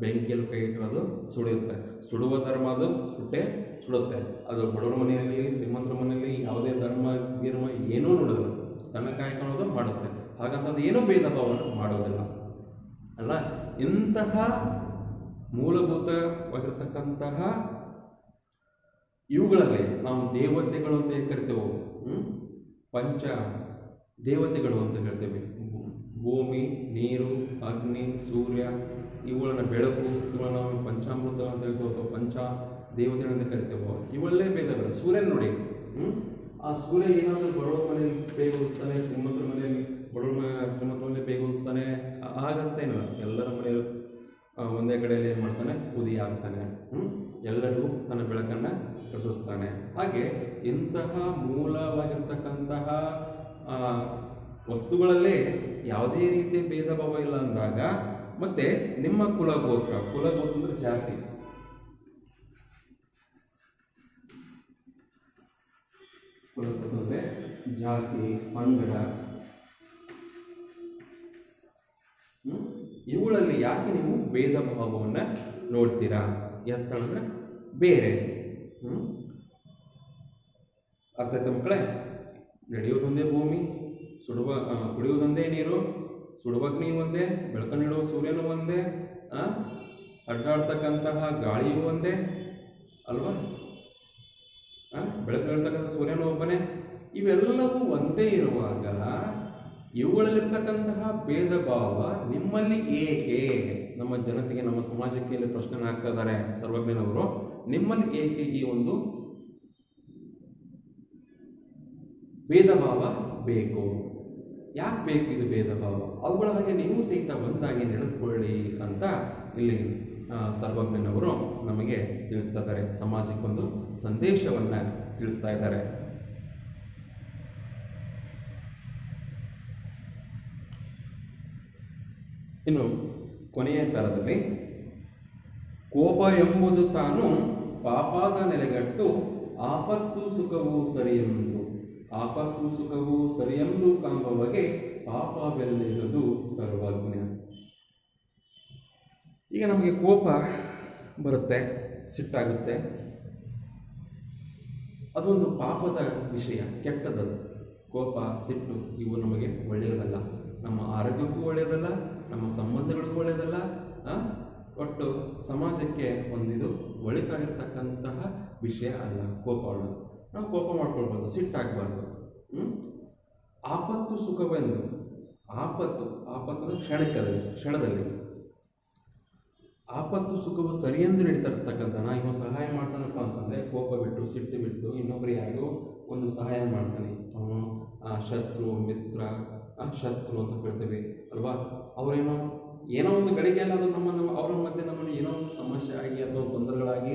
ಬೆಂಕಿಯಲ್ಲಿ ಕೈ ಇಟ್ಟಿರೋದು ಸುಡುತ್ತೆ. ಸುಡುವ ಧರ್ಮ ಅದು ಸುಟ್ಟೆ ಸುಡುತ್ತೆ. ಅದು ಬಡವರ ಮನೆಯಲ್ಲಿ, ಶ್ರೀಮಂತರ ಮನೆಯಲ್ಲಿ ಯಾವುದೇ ಧರ್ಮ ಗಿರ್ಮ ಏನೂ ನೋಡೋದಿಲ್ಲ. ತನ್ನ ಕಾಯ್ಕೊಳ್ಳೋದು ಮಾಡುತ್ತೆ. ಹಾಗಂತಂದು ಏನೂ ಭೇದ ಮಾಡೋದಿಲ್ಲ. ಅಲ್ಲ ಇಂತಹ ಮೂಲಭೂತವಾಗಿರ್ತಕ್ಕಂತಹ ಇವುಗಳಲ್ಲಿ ನಾವು ದೇವತೆಗಳು ಅಂತ ಏನು ಕರಿತೇವೆ? ಪಂಚ ದೇವತೆಗಳು ಅಂತ ಹೇಳ್ತೇವೆ. ಭೂಮಿ, ನೀರು, ಅಗ್ನಿ, ಸೂರ್ಯ, ಇವುಗಳನ್ನು ಬೆಳಕು ಇವುಗಳನ್ನ ನಾವು ಪಂಚಾಮೃತ ಅಂತ ಹೇಳ್ತೇವೆ ಅಥವಾ ಪಂಚ ದೇವತೆಗಳಂತ ಕರಿತೇವೋ ಇವೆಲ್ಲೇ ಭೇದಗಳು. ಸೂರ್ಯನ ನೋಡಿ? ಆ ಸೂರ್ಯ ಏನಾದರೂ ಬಡವರ ಮನೆ ಬೇಗ ಉದಿಸ್ತಾನೆ ಶ್ರೀಮಂತರ ಮನೆ ಬಡವರ ಮನೆ, ಶ್ರೀಮಂತರ ಮನೆ ಬೇಗ ಹಾಗಂತ ಏನಲ್ಲ ಎಲ್ಲರ ಮನೆಯಲ್ಲೂ ಒಂದೇ ಕಡೆಯಲ್ಲಿ ಏನು ಮಾಡ್ತಾನೆ? ಉದಿ ಆಗ್ತಾನೆ? ಎಲ್ಲರಿಗೂ ತನ್ನ ಬೆಳಕನ್ನು ಪ್ರಸರಿಸ್ತಾನೆ ಹಾಗೆ ಇಂತಹ ಮೂಲವಾಗಿರ್ತಕ್ಕಂತಹ ವಸ್ತುಗಳಲ್ಲೇ ಯಾವುದೇ ರೀತಿಯ ಭೇದ ಭಾವ ಇಲ್ಲ ಅಂದಾಗ, ಮತ್ತೆ ನಿಮ್ಮ ಕುಲಗೋತ್ರ ಕುಲಗೋತ್ರ ಅಂದ್ರೆ ಜಾತಿ. ಕುಲಗೋತ್ರ ಅಂದ್ರೆ ಜಾತಿ, ಪಂಗಡ? ಇವುಗಳಲ್ಲಿ ಯಾಕೆ ನೀವು ಭೇದ ಭಾವವನ್ನು ನೋಡ್ತೀರಾ? ಅಂತ ಅಂದ್ರೆ ಬೇರೆ. ಹ್ಞೂ ಅರ್ಥ ಆಯ್ತಾ ಮಕ್ಕಳೇ? ನಡೆಯುವುದೊಂದೇ ಭೂಮಿ, ಸುಡುವ ಕುಡಿಯುವುದೊಂದೇ ನೀರು ಸುಡುವಗ್ನಿ ಒಂದೇ, ಬೆಳಕು ನೀಡುವ ಸೂರ್ಯನು ಒಂದೇ ಅಡ್ಡಾಡ್ತಕ್ಕಂತಹ ಗಾಳಿಯೂ ಒಂದೇ, ಅಲ್ವಾ? ಬೆಳಕು ನೀಡ್ತಕ್ಕಂಥ ಸೂರ್ಯನು ಒಬ್ಬನೇ. ಇವೆಲ್ಲವೂ ಒಂದೇ ಇರುವಾಗ ಇವುಗಳಲ್ಲಿರ್ತಕ್ಕಂತಹ ಭೇದ ಭಾವ ನಿಮ್ಮಲ್ಲಿ ಏಕೆ? ನಮ್ಮ ಜನತೆಗೆ, ನಮ್ಮ ಸಮಾಜಕ್ಕೆ ಇಲ್ಲಿ ಪ್ರಶ್ನೆ ಹಾಕ್ತಾ ಇದ್ದಾರೆ. ಸರ್ವಜ್ಞನವರು, ನಿಮ್ಮಲ್ಲಿ ಏಕೆ ಈ ಒಂದು ಭೇದ ಭಾವ ಬೇಕು. ಯಾಕೆ ಬೇಕು ಇದು ಭೇದ ಭಾವ ಅವುಗಳ ಹಾಗೆ ನೀವು ಸಹಿತ ಒಂದಾಗಿ ನಡೆದುಕೊಳ್ಳಿ ಅಂತ ಇಲ್ಲಿ ಸರ್ವಜ್ಞನವರು ನಮಗೆ ತಿಳಿಸ್ತಾ ಇದ್ದಾರೆ ಸಮಾಜಕ್ಕೊಂದು ಸಂದೇಶವನ್ನು ತಿಳಿಸ್ತಾ ಇದ್ದಾರೆ. ಇನ್ನು ಕೊನೆಯ ಕಾಲದಲ್ಲಿ, ಕೋಪ ಎಂಬುದು ತಾನು ಪಾಪದ ನೆಲೆಗಟ್ಟು, ಆಪತ್ತು ಸುಖವೂ ಸರಿಯೆಂದು ಆಪತ್ತು ಸುಖವು ಸರಿಯೆಂದು ಕಾಂಬವಗೆ ಪಾಪವೆಲ್ಲಿರುವುದು ಸರ್ವಜ್ಞ. ಈಗ ನಮಗೆ ಕೋಪ ಬರುತ್ತೆ, ಸಿಟ್ಟಾಗುತ್ತೆ. ಅದೊಂದು ಪಾಪದ ವಿಷಯ ಕೆಟ್ಟದದು ಕೋಪ, ಸಿಟ್ಟು ಇವು ನಮಗೆ ಒಳ್ಳೆಯದಲ್ಲ. ನಮ್ಮ ಆರೋಗ್ಯಕ್ಕೂ ಒಳ್ಳೆಯದಲ್ಲ, ನಮ್ಮ ಸಂಬಂಧಗಳಿಗೂ ಒಳ್ಳೆಯದಲ್ಲ? ಒಟ್ಟು ಸಮಾಜಕ್ಕೆ ಒಂದಿದು ಒಳಿತಾಗಿರ್ತಕ್ಕಂತಹ ವಿಷಯ ಅಲ್ಲ ಕೋಪ ಅನ್ನೋದು. ನಾವು ಕೋಪ ಮಾಡ್ಕೊಳ್ಬಾರ್ದು ಸಿಟ್ಟಾಗಬಾರ್ದು ಹ್ಞೂ ಆಪತ್ತು ಸುಖವೆಂದು ಆಪತ್ತು ಆಪತ್ತು ಅಂದರೆ ಕ್ಷಣಕ್ಕದಲ್ಲಿ ಕ್ಷಣದಲ್ಲಿ. ಆಪತ್ತು ಸುಖವು ಸರಿಯೆಂದು ನಡೀತಿರ್ತಕ್ಕಂಥ ನಾ ಇವ ಸಹಾಯ ಮಾಡ್ತಾನಪ್ಪ ಅಂತಂದರೆ ಕೋಪ ಬಿಟ್ಟು, ಸಿಟ್ಟು ಬಿಟ್ಟು ಇನ್ನೊಬ್ಬರು ಯಾರಿಗೋ ಒಂದು ಸಹಾಯ ಮಾಡ್ತಾನೆ. ಅವನು ಶತ್ರು, ಮಿತ್ರ ಶತ್ರು ಅಂತ ಕೇಳ್ತೇವೆ ಅಲ್ವಾ? ಅವರೇನೋ ಏನೋ ಒಂದು ಗಳಿಗೆ ಅದು ನಮ್ಮ ನಮ್ಮ ಅವರ ಮಧ್ಯೆ ನಮ್ಮನ್ನು ಏನೋ ಒಂದು ಸಮಸ್ಯೆ ಆಗಿ ಅಥವಾ ತೊಂದರೆಗಳಾಗಿ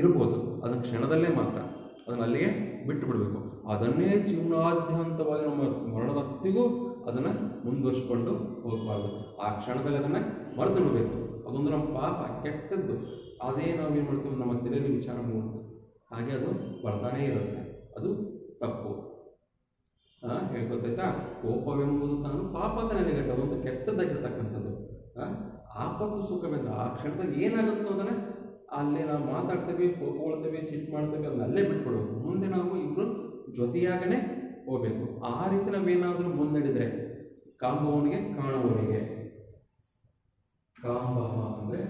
ಇರ್ಬೋದು. ಅದನ್ನು ಕ್ಷಣದಲ್ಲೇ ಮಾತ್ರ. ಅದನ್ನು ಅಲ್ಲಿಗೆ ಬಿಟ್ಟು ಬಿಡಬೇಕು ಅದನ್ನೇ ಜೀವನಾದ್ಯಂತವಾಗಿ ನಮ್ಮ ಮರಣದ ಹೊತ್ತಿಗೂ ಅದನ್ನು ಮುಂದುವರ್ಸ್ಕೊಂಡು ಹೋಗಬಾರ್ದು. ಆ ಕ್ಷಣದಲ್ಲಿ ಅದನ್ನು ಮರೆತು ಬಿಡಬೇಕು ಅದೊಂದು ನಮ್ಮ ಪಾಪ ಕೆಟ್ಟದ್ದು. ಅದೇ ನಾವು ಏನು ಮಾಡ್ತೀವಿ? ನಮ್ಮ ತಲೆಯಲ್ಲಿ ವಿಚಾರ ಮಾಡುತ್ತೆ. ಹಾಗೆ ಅದು ಬರ್ತಾನೇ ಇರುತ್ತೆ. ಅದು ತಪ್ಪು. ಆ, ಹೇಳ್ಕೊತೈತಾ ಕೋಪವೆಂಬುದು ತಾನು ಪಾಪದ ನೆಲೆಗಟ್ಟ ಅದೊಂದು ಕೆಟ್ಟದ್ದಾಗಿರ್ತಕ್ಕಂಥದ್ದು. ಆಪತ್ತು ಸುಖವೆಂದು ಆ ಕ್ಷಣದಲ್ಲಿ ಏನಾಗುತ್ತೋ ಅದನ್ನು ಅಲ್ಲೇ ನಾವು ಮಾತಾಡ್ತೇವೆ, ಕೋಪಗೊಳ್ತೇವೆ, ಸಿಟ್ಟು ಮಾಡ್ತೇವೆ ಅದನ್ನ ಅಲ್ಲೇ ಮುಂದೆ ನಾವು ಇಬ್ಬರು ಜೊತೆಯಾಗನೇ ಹೋಗ್ಬೇಕು. ಆ ರೀತಿ ನಾವೇನಾದರೂ ಮುಂದಡಿದ್ರೆ ಕಾಂಬವನಿಗೆ ಕಾಣುವವನಿಗೆ ಕಾಂಬ ಅಂದರೆ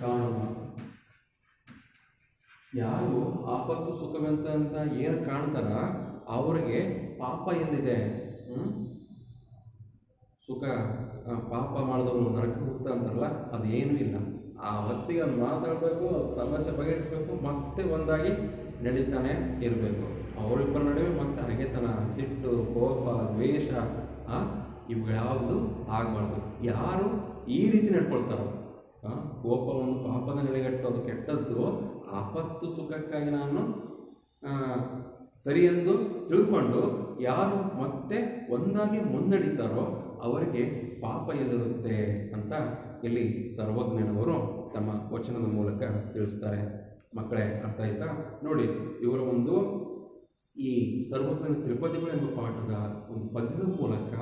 ಕಾಣುವ. ಯಾರು ಆಪತ್ತು, ಸುಖವೆಂತ ಅಂತ ಏನು ಕಾಣ್ತಾರ, ಅವರಿಗೆ ಪಾಪ ಎಲ್ಲಿದೆ? ಸುಖ ಪಾಪ ಮಾಡಿದವನು ನರಕ ಹೋಗ್ತಾ ಅಂತಾರಲ್ಲ ಅದೇನೂ ಇಲ್ಲ. ಆ ಹೊತ್ತಿಗೆ ಮಾತಾಡಬೇಕು ಅದು ಸಮಸ್ಯೆ ಬಗೆಹರಿಸಬೇಕು ಮತ್ತೆ ಒಂದಾಗಿ ನಡೀತಾನೆ ಇರಬೇಕು. ಅವರಿಬ್ಬರ ನಡುವೆ ಮತ್ತೆ ಹಗೆತನ ಸಿಟ್ಟು ಕೋಪ ದ್ವೇಷ ಆ, ಇವುಗಳ್ಯಾವುದು ಆಗಬಾರ್ದು. ಯಾರು ಈ ರೀತಿ ನಡ್ಕೊಳ್ತಾರೋ ಕೋಪವನ್ನು ಪಾಪದ ನೆಲೆಗಟ್ಟೋದು ಕೆಟ್ಟದ್ದು ಆಪತ್ತು ಸುಖಕ್ಕಾಗಿ ನಾನು ಸರಿ ಎಂದು ತಿಳ್ಕೊಂಡು ಯಾರು ಮತ್ತೆ ಒಂದಾಗಿ ಮುನ್ನಡೀತಾರೋ ಅವರಿಗೆ ಪಾಪ ಎಲ್ಲಿರುತ್ತೆ ಅಂತ ಇಲ್ಲಿ ಸರ್ವಜ್ಞನವರು ತಮ್ಮ ವಚನದ ಮೂಲಕ ತಿಳಿಸ್ತಾರೆ. ಮಕ್ಕಳೇ, ಅರ್ಥ ಆಯ್ತಾ? ನೋಡಿ, ಇವರ ಒಂದು ಈ ಸರ್ವಜ್ಞನ ತ್ರಿಪದಿಗಳು ಎಂಬ ಪಾಠದ ಒಂದು ಪದ್ಯದ ಮೂಲಕ,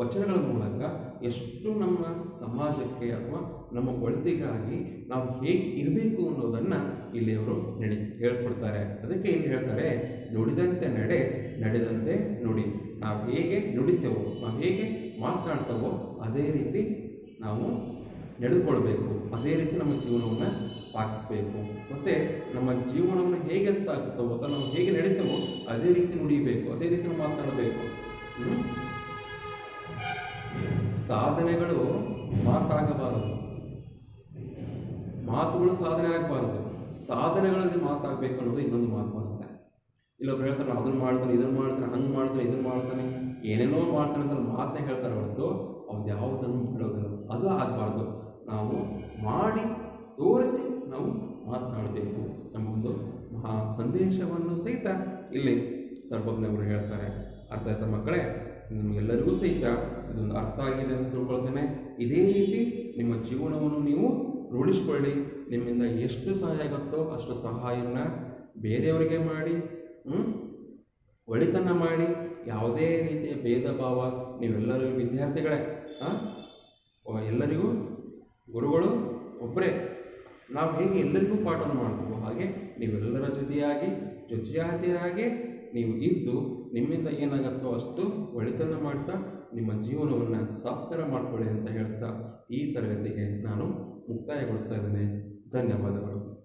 ವಚನಗಳ ಮೂಲಕ ಎಷ್ಟು ನಮ್ಮ ಸಮಾಜಕ್ಕೆ ಅಥವಾ ನಮ್ಮ ಒಳಿತಿಗಾಗಿ ನಾವು ಹೇಗೆ ಇರಬೇಕು ಅನ್ನೋದನ್ನು ಇಲ್ಲಿ ಅವರು ನಡಿ, ಹೇಳ್ಕೊಡ್ತಾರೆ. ಅದಕ್ಕೆ ಇಲ್ಲಿ ಹೇಳ್ತಾರೆ, ನುಡಿದಂತೆ ನಡೆ, ನಡೆದಂತೆ ನುಡಿ. ನಾವು ಹೇಗೆ ನುಡಿತೇವೋ, ನಾವು ಹೇಗೆ ಮಾತನಾಡ್ತೇವೋ ಅದೇ ರೀತಿ ನಾವು ನಡೆದುಕೊಳ್ಬೇಕು. ಅದೇ ರೀತಿ ನಮ್ಮ ಜೀವನವನ್ನು ಸಾಗಿಸ್ಬೇಕು. ಮತ್ತು ನಮ್ಮ ಜೀವನವನ್ನು ಹೇಗೆ ಸಾಗಿಸ್ತೇವೋ ಅಥವಾ ನಾವು ಹೇಗೆ ನಡೀತೇವೋ ಅದೇ ರೀತಿ ನುಡಿಬೇಕು. ಅದೇ ರೀತಿ ನಾವು ಮಾತನಾಡಬೇಕು ಸಾಧನೆಗಳು ಮಾತಾಗಬಾರದು. ಮಾತುಗಳು ಸಾಧನೆ ಆಗಬಾರದು. ಸಾಧನೆಗಳಲ್ಲಿ ಮಾತಾಗಬೇಕು ಅನ್ನೋದು ಇನ್ನೊಂದು ಮಾತು ಬರುತ್ತೆ ಇಲ್ಲೊಬ್ರು ಹೇಳ್ತಾರೆ ಅದನ್ನು ಮಾಡ್ತಾನೆ, ಇದನ್ನು ಮಾಡ್ತಾನೆ ಹಂಗೆ ಮಾಡ್ತಾನೆ, ಇದನ್ನು ಮಾಡ್ತಾನೆ. ಏನೇನೋ ಮಾಡ್ತಾನೆ ಅಂತ ಮಾತನ್ನ ಹೇಳ್ತಾರೆ ಹೊರತು ಅವ್ನು ಯಾವುದನ್ನು ಬಿಡೋದಿಲ್ಲ ಅದು ಆಗಬಾರ್ದು. ನಾವು ಮಾಡಿ ತೋರಿಸಿ ನಾವು ಮಾತನಾಡಬೇಕು ಎಂಬ ಒಂದು ಮಹಾ ಸಂದೇಶವನ್ನು ಸಹಿತ ಇಲ್ಲಿ ಸರ್ವಜ್ಞವರು ಹೇಳ್ತಾರೆ. ಅರ್ಥ ಆಯ್ತಾ ಮಕ್ಕಳೇ? ನಿಮಗೆಲ್ಲರಿಗೂ ಸಹಿತ ಇದೊಂದು ಅರ್ಥ ಆಗಿದೆ ಅಂತ ತಿಳ್ಕೊಳ್ತೇನೆ. ಇದೇ ರೀತಿ ನಿಮ್ಮ ಜೀವನವನ್ನು ನೀವು ರೂಢಿಸ್ಕೊಳ್ಳಿ. ನಿಮ್ಮಿಂದ ಎಷ್ಟು ಸಹಾಯ ಆಗುತ್ತೋ ಅಷ್ಟು ಸಹಾಯವನ್ನು ಬೇರೆಯವರಿಗೆ ಮಾಡಿ, ಹ್ಮ್? ಒಳಿತನ್ನ ಮಾಡಿ. ಯಾವುದೇ ರೀತಿಯ ಭೇದ ಭಾವ ನೀವೆಲ್ಲರಿಗೂ ವಿದ್ಯಾರ್ಥಿಗಳೇ? ಎಲ್ಲರಿಗೂ ಗುರುಗಳು ಒಬ್ಬರೇ ನಾವು ಹೇಗೆ ಎಲ್ಲರಿಗೂ ಪಾಠವನ್ನು ಮಾಡ್ತೀವೋ ಹಾಗೆ ನೀವೆಲ್ಲರ ಜೊತೆಯಾಗಿ ಜೊತೆಯಾದಿಯಾಗಿ ನೀವು ಇದ್ದು ನಿಮ್ಮಿಂದ ಏನಾಗುತ್ತೋ ಅಷ್ಟು ಒಳಿತನ ಮಾಡ್ತಾ, ನಿಮ್ಮ ಜೀವನವನ್ನು ಸಾಫ್ತರ ಮಾಡಿಕೊಳ್ಳಿ ಅಂತ ಹೇಳ್ತಾ ಈ ತರಗತಿಗೆ ನಾನು ಮುಕ್ತಾಯಗೊಳಿಸ್ತಾ ಇದ್ದೇನೆ. ಧನ್ಯವಾದಗಳು.